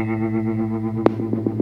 Gracias.